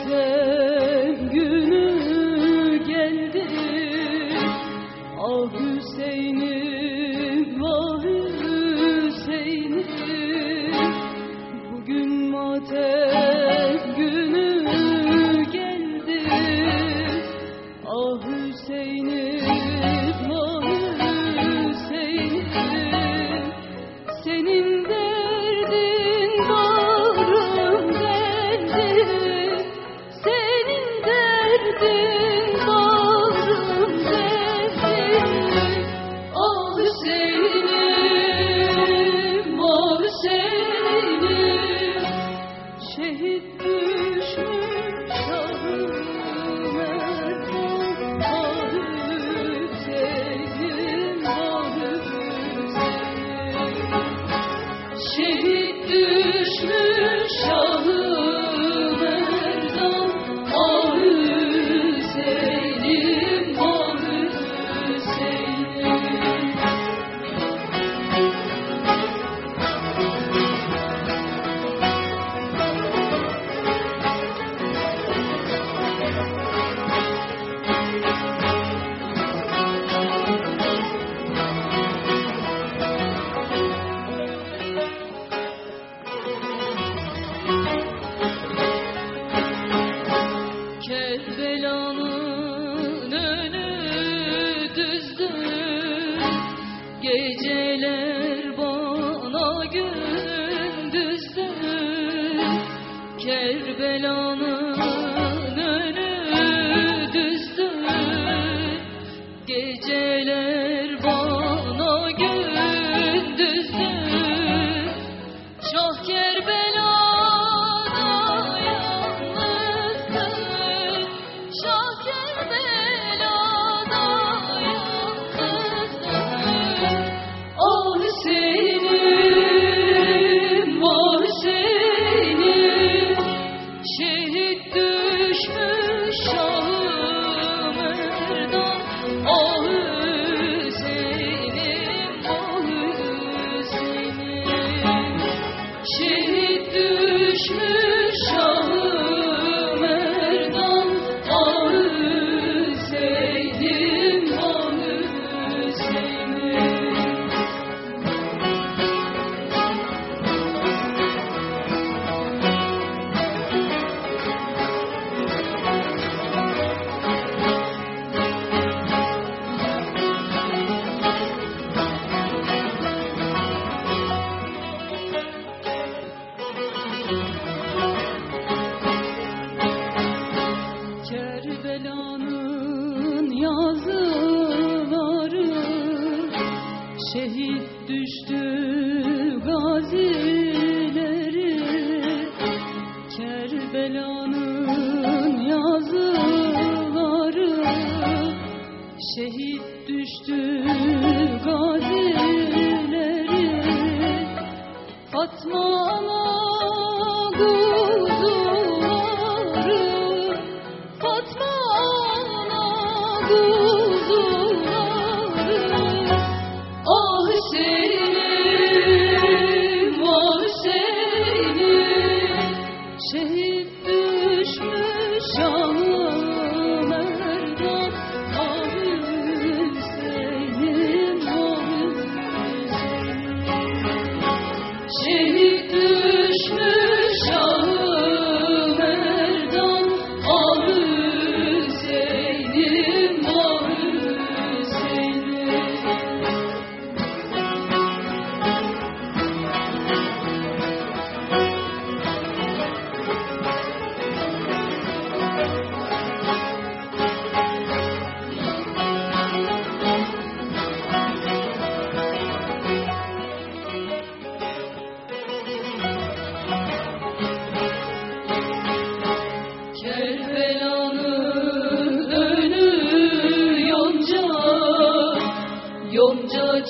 Matem günü geldi. Ah Hüseyin'im vah Hüseyin'im. Bugün matem günü geldi. Ah Hüseyin'im vah Hüseyin'im. Senin Geceler bana gündüzdür Kerbela'nın önü düzdür Geceler Kerbela'nın yazıları Şehit düştü gazileri. Kerbela'nın yazıları Şehit düştü gazileri. Fatma Ana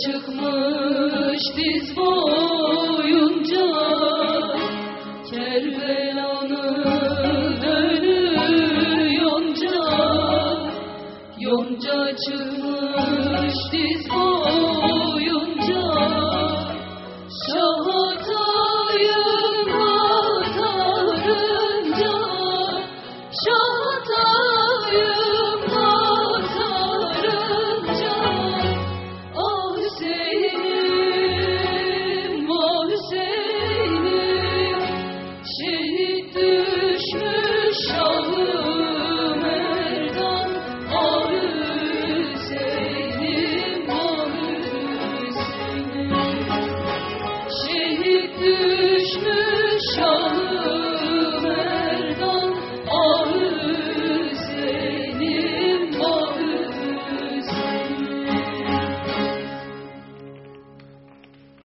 çıkmış diz boyu.